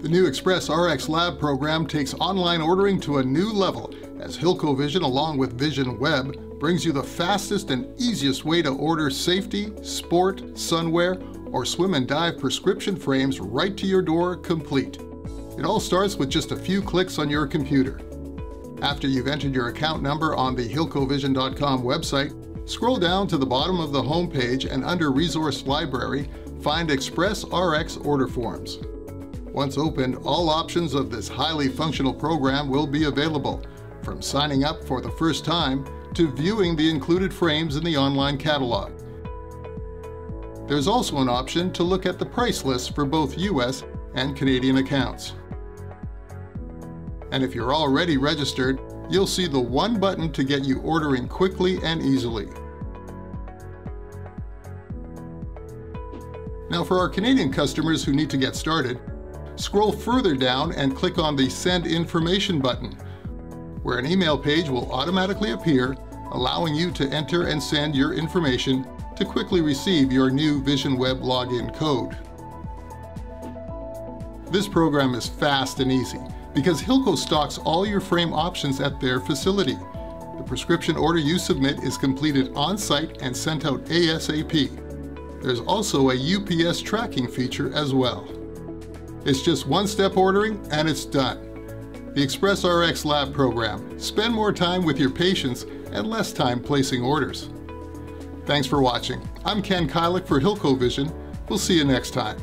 The new Express RX Lab program takes online ordering to a new level as Hilco Vision along with Vision Web brings you the fastest and easiest way to order safety, sport, sunwear, or swim and dive prescription frames right to your door complete. It all starts with just a few clicks on your computer. After you've entered your account number on the hilcovision.com website, scroll down to the bottom of the home page and under Resource Library, find Express RX order forms. Once opened, all options of this highly functional program will be available, from signing up for the first time to viewing the included frames in the online catalog. There's also an option to look at the price list for both US and Canadian accounts. And if you're already registered, you'll see the one button to get you ordering quickly and easily. Now for our Canadian customers who need to get started, Scroll further down and click on the Send Information button, where an email page will automatically appear, allowing you to enter and send your information to quickly receive your new Vision Web login code. This program is fast and easy because Hilco stocks all your frame options at their facility. The prescription order you submit is completed on-site and sent out ASAP. There's also a UPS tracking feature as well. It's just one step ordering and it's done. The Express RX Lab program. Spend more time with your patients and less time placing orders. Thanks for watching. I'm Ken Kylik for Hilco Vision. We'll see you next time.